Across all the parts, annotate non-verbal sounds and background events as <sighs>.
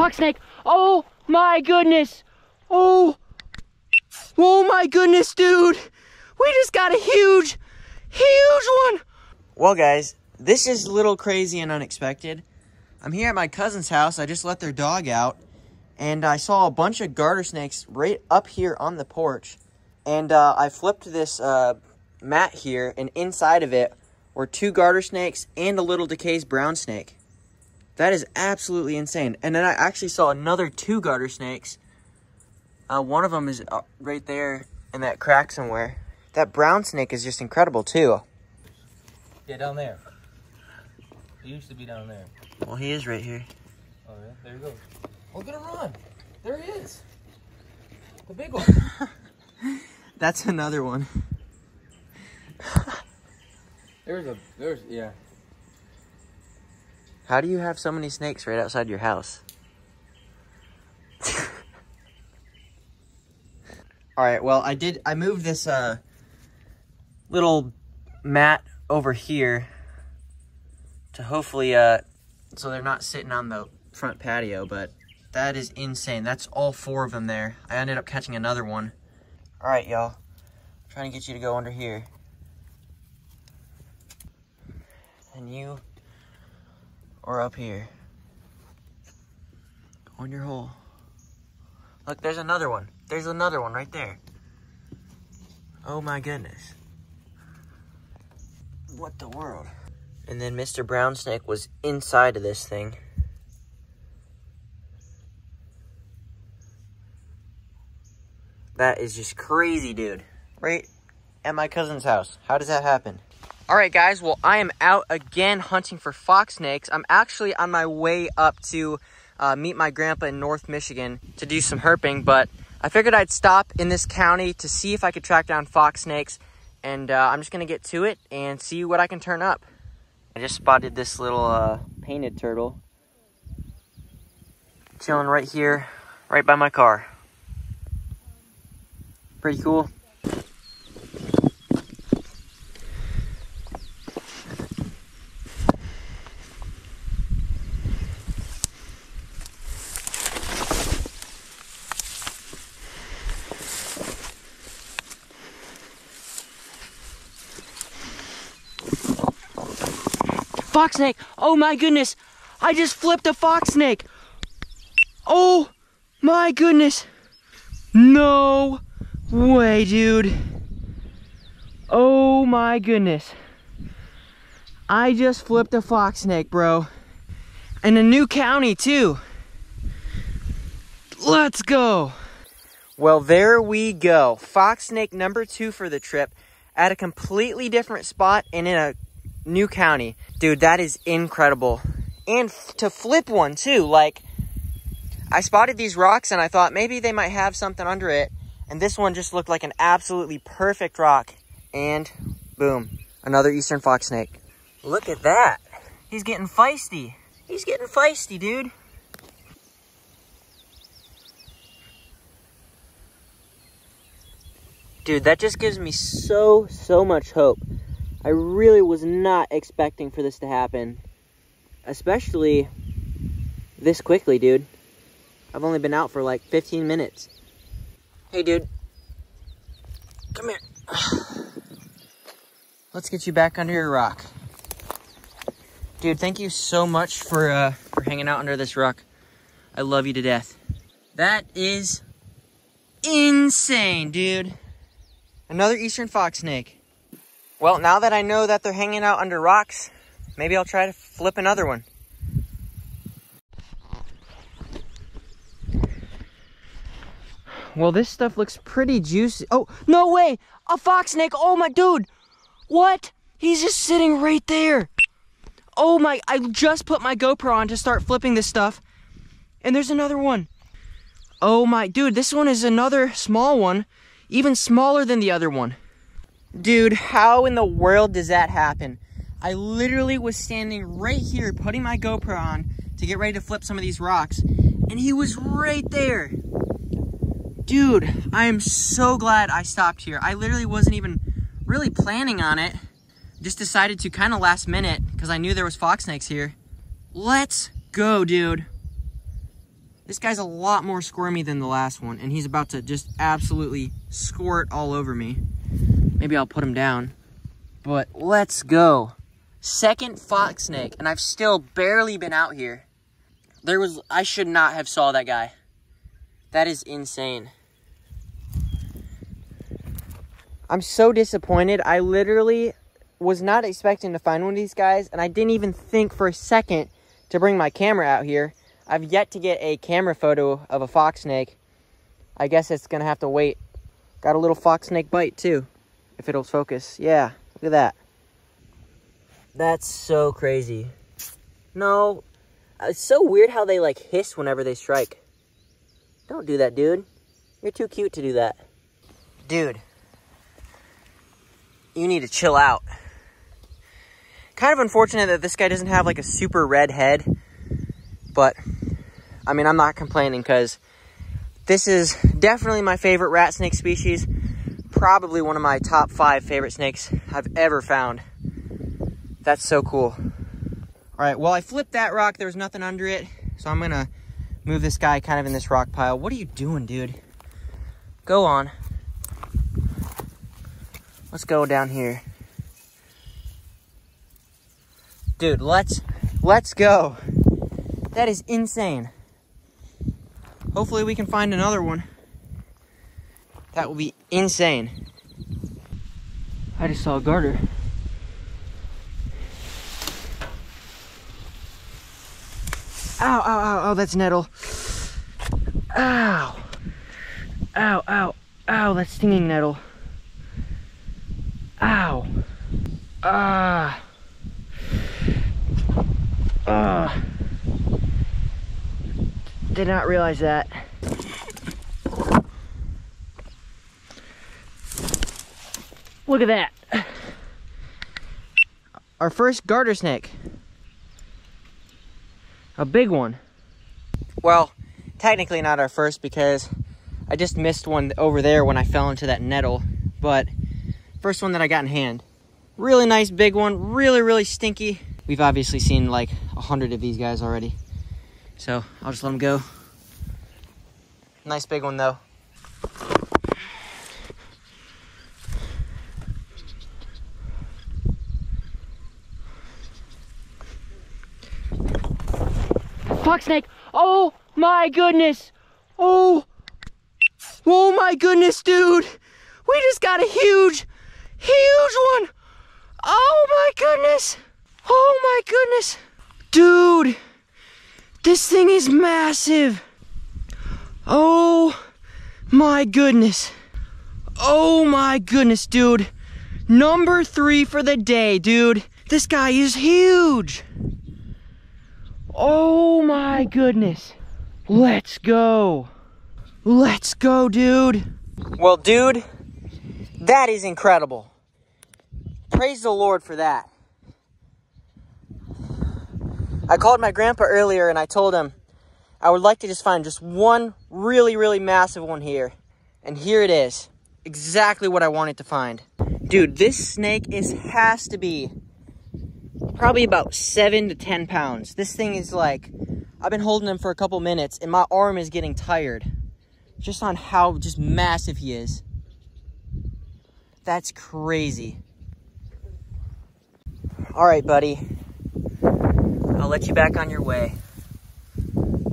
Fox snake. Oh my goodness. Oh. Oh my goodness, dude. We just got a huge, huge one. Well, guys, this is a little crazy and unexpected. I'm here at my cousin's house. I just let their dog out. And I saw a bunch of garter snakes right up here on the porch. And uh, I flipped this uh, mat here, and inside of it were two garter snakes and a little DeKay's brown snake. That is absolutely insane. And then I actually saw another two garter snakes. Uh, one of them is uh, right there in that crack somewhere. That brown snake is just incredible too. Yeah, down there. He used to be down there. Well, he is right here. Oh, yeah? There he goes. Look at him run. There he is. The big one. <laughs> That's another one. there's a, there's, yeah. How do you have so many snakes right outside your house? <laughs> All right, well, I did, I moved this uh, little mat over here to hopefully, uh, so they're not sitting on the front patio, but that is insane. That's all four of them there. I ended up catching another one. All right, y'all. Trying to get you to go under here. And you are up here. on your hole. Look, there's another one. There's another one right there. Oh my goodness. What the world? And then Mr. Brown Snake was inside of this thing. That is just crazy, dude. Right at my cousin's house. How does that happen? All right, guys. Well, I am out again hunting for fox snakes. I'm actually on my way up to uh, meet my grandpa in North Michigan to do some herping, but I figured I'd stop in this county to see if I could track down fox snakes, and uh, I'm just gonna get to it and see what I can turn up. I just spotted this little uh, painted turtle chilling right here, right by my car. Pretty cool. Fox snake. Oh my goodness. I just flipped a fox snake. Oh my goodness. No way, dude. Oh my goodness. I just flipped a fox snake, bro. In a new county, too. Let's go. Well, there we go. Fox snake number two for the trip at a completely different spot and in a new county. Dude, that is incredible. And to flip one, too. Like, I spotted these rocks and I thought maybe they might have something under it. And this one just looked like an absolutely perfect rock. And boom, another eastern fox snake. Look at that. He's getting feisty. He's getting feisty, dude. Dude, that just gives me so, so much hope. I really was not expecting for this to happen. Especially this quickly, dude. I've only been out for like 15 minutes. Hey, dude. Come here. <sighs> Let's get you back under your rock. Dude, thank you so much for, uh, for hanging out under this rock. I love you to death. That is insane, dude. Another eastern fox snake. Well, now that I know that they're hanging out under rocks, maybe I'll try to flip another one. Well, this stuff looks pretty juicy. Oh, no way! A fox snake! Oh my dude! What? He's just sitting right there. Oh my, I just put my GoPro on to start flipping this stuff. And there's another one. Oh my, dude, this one is another small one. Even smaller than the other one. Dude, how in the world does that happen? I literally was standing right here putting my GoPro on to get ready to flip some of these rocks. And he was right there. Dude, I am so glad I stopped here. I literally wasn't even really planning on it. Just decided to kind of last minute because I knew there was fox snakes here. Let's go, dude. This guy's a lot more squirmy than the last one, and he's about to just absolutely squirt all over me. Maybe I'll put him down. But let's go. Second fox snake, and I've still barely been out here. There was, I should not have saw that guy. That is insane. I'm so disappointed. I literally was not expecting to find one of these guys, and I didn't even think for a second to bring my camera out here. I've yet to get a camera photo of a fox snake. I guess it's gonna have to wait. Got a little fox snake bite too, if it'll focus. Yeah, look at that. That's so crazy. No, uh, it's so weird how they like hiss whenever they strike. Don't do that, dude. You're too cute to do that. Dude, you need to chill out. Kind of unfortunate that this guy doesn't have like a super red head, but I mean, I'm not complaining because this is definitely my favorite rat snake species. Probably one of my top five favorite snakes I've ever found. That's so cool. All right, well, I flipped that rock. There was nothing under it. So I'm going to move this guy kind of in this rock pile. What are you doing, dude? Go on. Let's go down here. Dude, let's let's go. That is insane. Hopefully we can find another one. That will be insane. I just saw a garter. Ow, ow, ow, ow, that's nettle. Ow. Ow, ow, ow, that's stinging nettle. Ow. Ah. Ah. Did not realize that. Look at that. Our first garter snake. A big one. Well, technically not our first because I just missed one over there when I fell into that nettle. But first one that I got in hand. Really nice big one, really, really stinky. We've obviously seen like a hundred of these guys already. So I'll just let them go. Nice big one though. Snake. Oh my goodness. Oh. Oh my goodness, dude. We just got a huge, huge one. Oh my goodness. Oh my goodness. Dude. This thing is massive. Oh my goodness. Oh my goodness, dude. Number three for the day, dude. This guy is huge. Oh my goodness. Let's go. Let's go, dude. Well, dude, that is incredible. Praise the Lord for that. I called my grandpa earlier and I told him I would like to just find just one really, really massive one here. And here it is. Exactly what I wanted to find. Dude, this snake is has to be probably about seven to 10 pounds. This thing is like, I've been holding him for a couple minutes and my arm is getting tired just on how just massive he is. That's crazy. All right, buddy. I'll let you back on your way.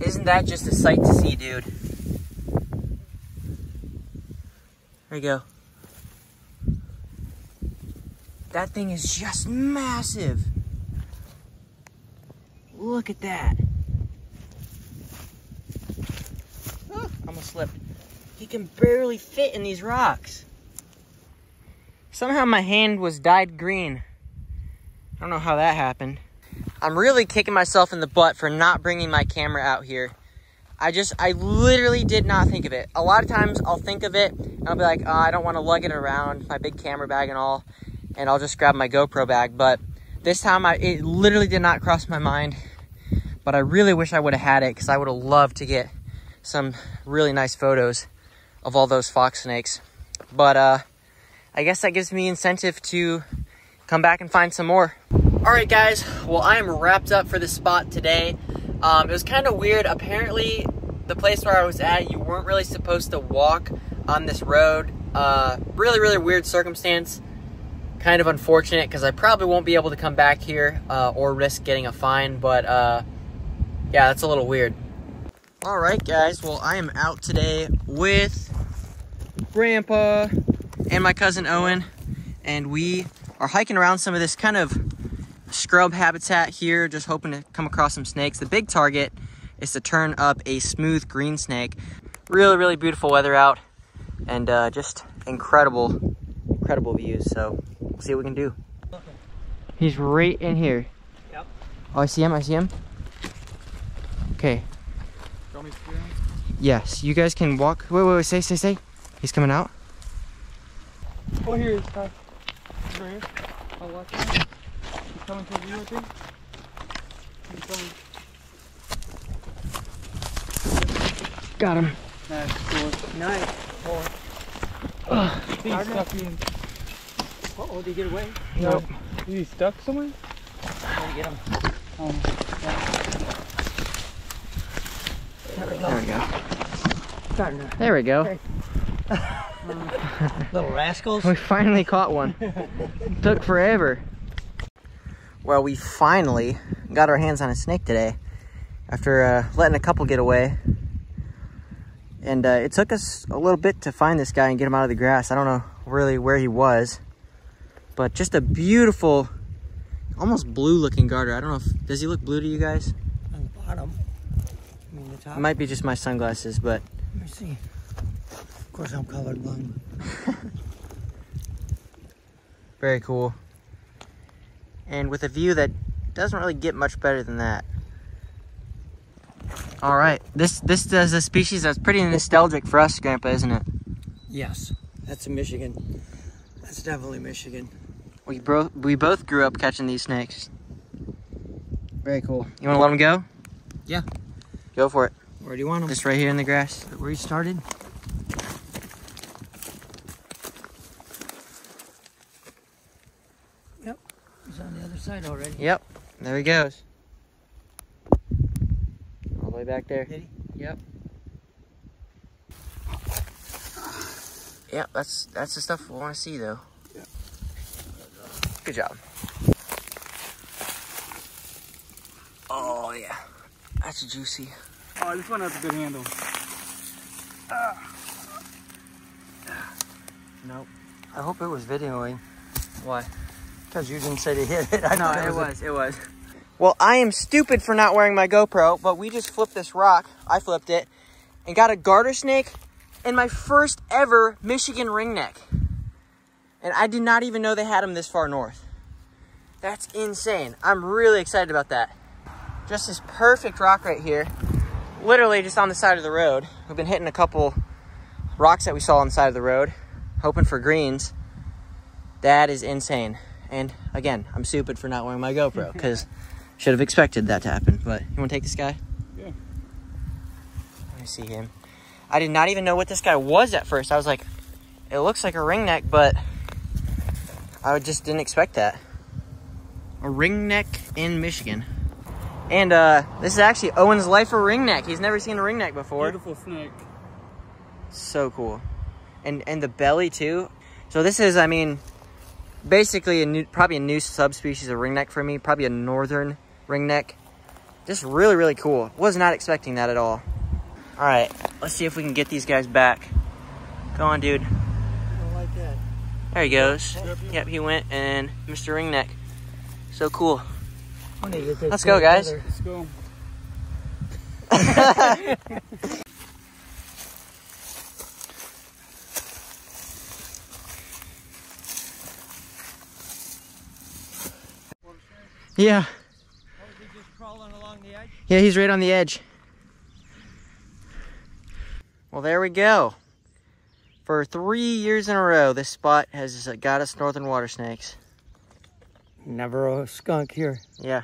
Isn't that just a sight to see, dude? There you go. That thing is just massive. Look at that. almost slipped. He can barely fit in these rocks. Somehow my hand was dyed green. I don't know how that happened. I'm really kicking myself in the butt for not bringing my camera out here. I just, I literally did not think of it. A lot of times I'll think of it and I'll be like, oh, I don't want to lug it around, my big camera bag and all, and I'll just grab my GoPro bag. But this time I, it literally did not cross my mind but I really wish I would have had it because I would have loved to get some really nice photos of all those fox snakes. But uh, I guess that gives me incentive to come back and find some more. All right, guys. Well, I am wrapped up for this spot today. Um, it was kind of weird. Apparently, the place where I was at, you weren't really supposed to walk on this road. Uh, really, really weird circumstance. Kind of unfortunate because I probably won't be able to come back here uh, or risk getting a fine. But uh, yeah, that's a little weird. All right, guys. Well, I am out today with Grandpa and my cousin Owen, and we are hiking around some of this kind of scrub habitat here, just hoping to come across some snakes. The big target is to turn up a smooth green snake. Really, really beautiful weather out, and uh, just incredible, incredible views. So we'll see what we can do. He's right in here. Yep. Oh, I see him. I see him. Okay. Yes, you guys can walk. Wait, wait, wait. Say, say, say. He's coming out. Oh, here he is. Hi. He's right here. I'll watch him. He's coming towards you, I think. He's coming. Got him. Nice. Cool. Nice. He's stuck in. Uh-oh, did he get away? Nope. Is he stuck somewhere? Trying to get him. Um, There we go. Starting to... There we go. <laughs> Little rascals. We finally caught one. Took forever. Well, we finally got our hands on a snake today after uh, letting a couple get away. And uh, it took us a little bit to find this guy and get him out of the grass. I don't know really where he was, but just a beautiful, almost blue looking garter. I don't know if, does he look blue to you guys? On the bottom. I mean, the top. It might be just my sunglasses, but Let me see. Of course, I'm colorblind. <laughs> Very cool. And with a view that doesn't really get much better than that. All right, this this is a species that's pretty nostalgic for us, Grandpa, isn't it? Yes, that's in Michigan. That's definitely Michigan. We both we both grew up catching these snakes. Very cool. You want to let them go? Yeah. Go for it. Where do you want them? Just right here in the grass. Where you started? Yep. He's on the other side already. Yep. There he goes. All the way back there. Did he? Yep. Yeah, that's that's the stuff we want to see though. Yeah. Good job. Oh yeah, that's juicy. oh, this one has a good handle. Ah. Nope. I hope it was videoing. Why? Because you didn't say to hit it. <laughs> I No, it a- was. It was. Well, I am stupid for not wearing my GoPro, but we just flipped this rock. I flipped it and got a garter snake and my first ever Michigan ringneck. And I did not even know they had them this far north. That's insane. I'm really excited about that. Just this perfect rock right here. Literally just on the side of the road. We've been hitting a couple rocks that we saw on the side of the road, hoping for greens. That is insane. And again, I'm stupid for not wearing my GoPro <laughs> because should have expected that to happen. But you want to take this guy? Yeah. Let me see him. I did not even know what this guy was at first. I was like, it looks like a ringneck, but I just didn't expect that. A ringneck in Michigan. And uh, this is actually Owen's lifer ringneck. He's never seen a ringneck before. Beautiful snake. So cool. And and the belly too. So this is, I mean, basically a new, probably a new subspecies of ringneck for me. Probably a northern ringneck. Just really, really cool. Was not expecting that at all. All right, let's see if we can get these guys back. Go on, dude. I don't like that. There he goes. Yep, he went, and Mr. Ringneck. So cool. Let's go, thing guys. Let's go. Yeah, Oh, is he just crawling along the edge? yeah, he's right on the edge. Well, there we go. For three years in a row, this spot has got us northern water snakes. Never a skunk here. Yeah,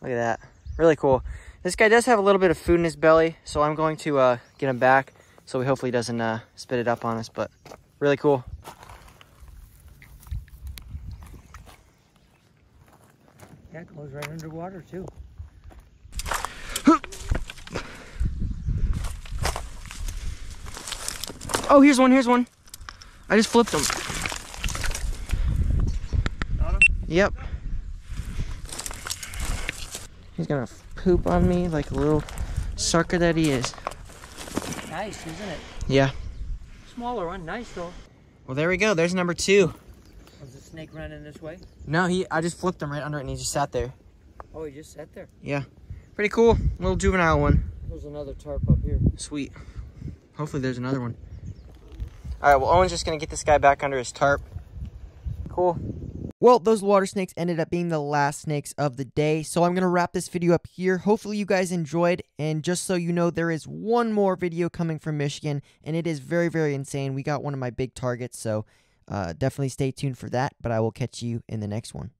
look at that. Really cool. This guy does have a little bit of food in his belly, so I'm going to uh, get him back so he hopefully doesn't uh, spit it up on us, but really cool. That goes right underwater too. Oh, here's one, here's one. I just flipped him. Got him? Yep. He's gonna poop on me like a little sucker that he is. Nice, isn't it? Yeah. Smaller one, nice though. Well, there we go. There's number two. Was the snake running this way? No, he. I just flipped him right under it, and he just sat there. Oh, he just sat there. Yeah. Pretty cool. Little juvenile one. There's another tarp up here. Sweet. Hopefully, there's another one. All right. Well, Owen's just gonna get this guy back under his tarp. Cool. Well, those water snakes ended up being the last snakes of the day, so I'm going to wrap this video up here. Hopefully you guys enjoyed, and just so you know, there is one more video coming from Michigan, and it is very, very insane. We got one of my big targets, so uh, definitely stay tuned for that, but I will catch you in the next one.